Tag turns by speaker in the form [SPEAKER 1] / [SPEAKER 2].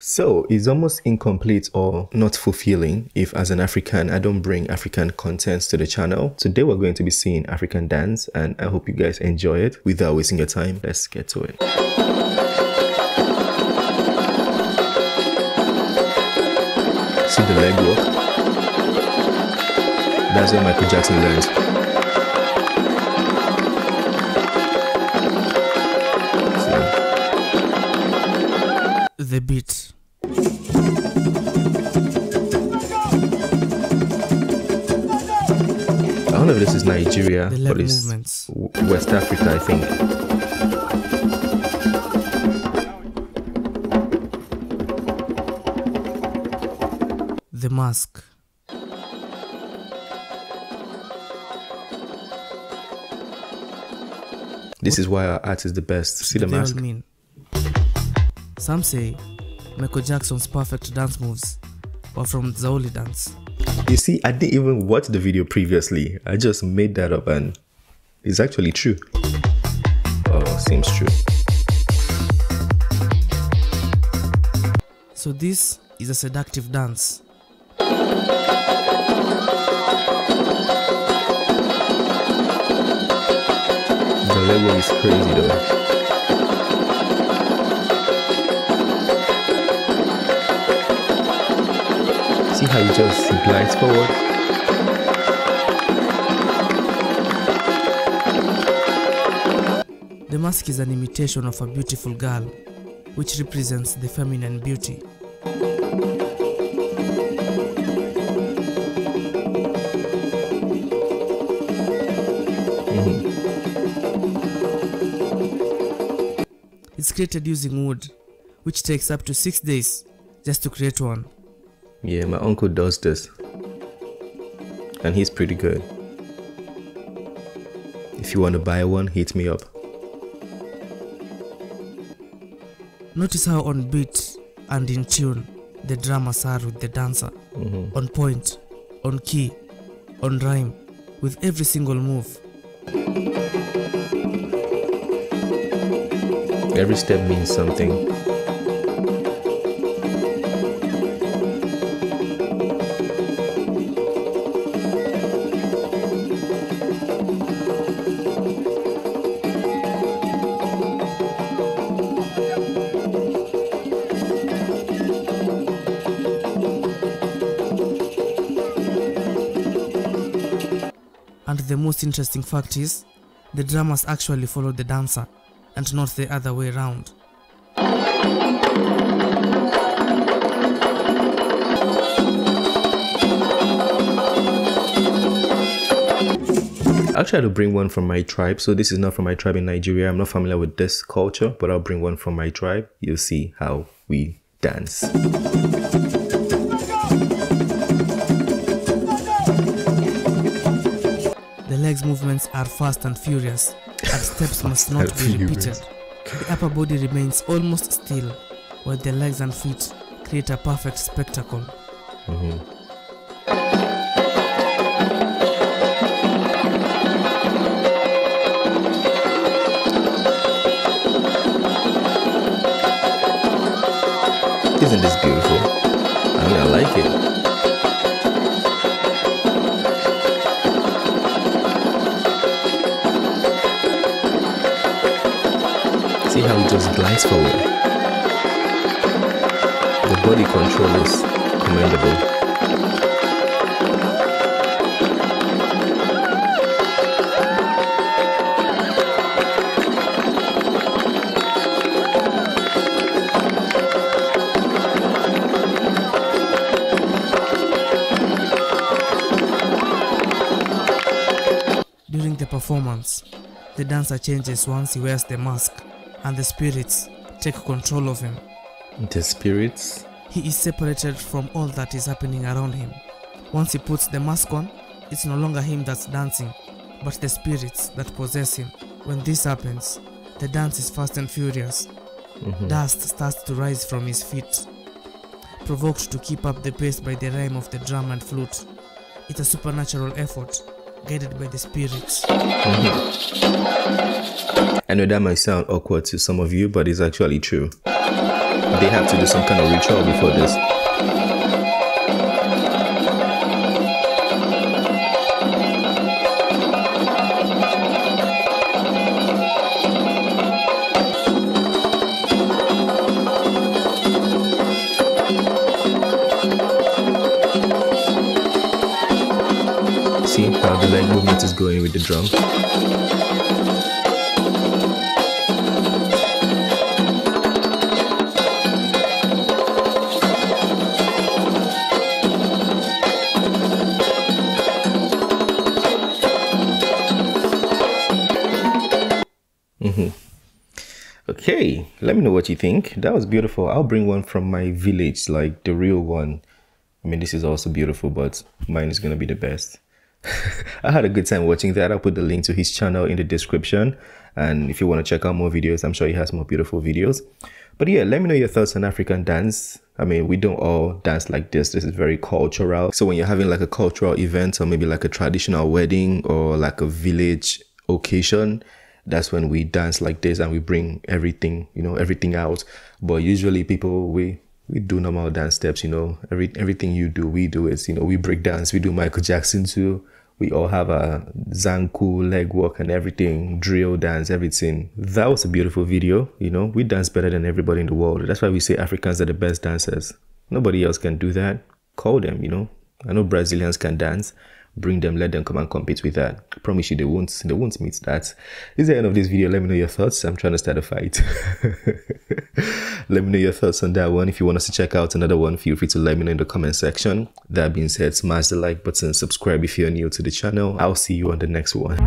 [SPEAKER 1] So it's almost incomplete or not fulfilling if, as an African, I don't bring African contents to the channel. Today we're going to be seeing African dance, and I hope you guys enjoy it. Without wasting your time, let's get to it. See the leg walk? That's where Michael Jackson learned.
[SPEAKER 2] The beat.
[SPEAKER 1] I don't know if this is Nigeria,
[SPEAKER 2] The
[SPEAKER 1] but it's
[SPEAKER 2] movements.
[SPEAKER 1] West Africa, I think.
[SPEAKER 2] The mask.
[SPEAKER 1] This is why our art is the best. See the
[SPEAKER 2] What all
[SPEAKER 1] mask?
[SPEAKER 2] mean. Some say Michael Jackson's perfect dance moves were from Zaouli dance.
[SPEAKER 1] You see, I didn't even watch the video previously. I just made that up and it's actually true. Oh, seems true.
[SPEAKER 2] So this is a seductive dance.
[SPEAKER 1] The level is crazy though. How just forward?
[SPEAKER 2] The mask is an imitation of a beautiful girl, which represents the feminine beauty. It's created using wood, which takes up to six days just to create one.
[SPEAKER 1] Yeah, my uncle does this. And he's pretty good. If you want to buy one, hit me up.
[SPEAKER 2] Notice how on beat and in tune the drummers are with the dancer. Mm-hmm. On point, on key, on rhyme, with every single move.
[SPEAKER 1] Every step means something.
[SPEAKER 2] And the most interesting fact is, the drummers actually follow the dancer and not the other way around.
[SPEAKER 1] I'll try to bring one from my tribe. So this is not from my tribe in Nigeria. I'm not familiar with this culture, but I'll bring one from my tribe. You'll see how we dance.
[SPEAKER 2] Movements are fast and furious, and steps must not be repeated. The upper body remains almost still, while the legs and feet create a perfect spectacle. Mm-hmm.
[SPEAKER 1] Isn't this See how he just glides forward. The body control is commendable.
[SPEAKER 2] During the performance, the dancer changes once he wears the mask, and the spirits take control of him.
[SPEAKER 1] The spirits.
[SPEAKER 2] He is separated from all that is happening around him. Once he puts the mask on, it's no longer him that's dancing, but the spirits that possess him. When this happens, the dance is fast and furious. Mm-hmm. Dust starts to rise from his feet, provoked to keep up the pace by the rhyme of the drum and flute. It's a supernatural effort, guided by the spirits. Mm-hmm.
[SPEAKER 1] I know that might sound awkward to some of you, but it's actually true. they have to do some kind of ritual before this. Going with the drum. Mm-hmm. Okay, let me know what you think. That was beautiful. I'll bring one from my village, like the real one. I mean, this is also beautiful, but mine is gonna be the best. I had a good time watching that. I'll put the link to his channel in the description. And if you want to check out more videos, I'm sure he has more beautiful videos. But yeah, let me know your thoughts on African dance. I mean, we don't all dance like this. This is very cultural. So when you're having like a cultural event or maybe like a traditional wedding or like a village occasion, that's when we dance like this and we bring everything, you know, everything out. But usually people, we we do normal dance steps, you know, every everything you do, we do it. You know, we break dance, we do Michael Jackson too. We all have a zanku, leg walk and everything, drill dance, everything. That was a beautiful video, you know. We dance better than everybody in the world. That's why we say Africans are the best dancers. Nobody else can do that. Call them, you know. I know Brazilians can dance bring them, let them come and compete with that. I promise you they won't they won't meet that. This is the end of this video. Let me know your thoughts. I'm trying to start a fight. let me know your thoughts on that one. If you want us to check out another one, feel free to let me know in the comment section. That being said, smash the like button, subscribe if you're new to the channel. I'll see you on the next one.